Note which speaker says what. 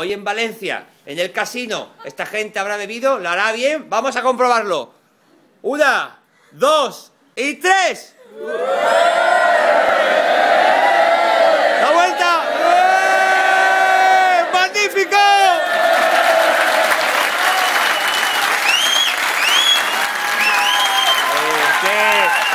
Speaker 1: Hoy en Valencia, en el casino, esta gente habrá bebido, ¿la hará bien? Vamos a comprobarlo. Una, dos y tres. ¡La vuelta! ¡Eh! ¡Magnífico! Eh,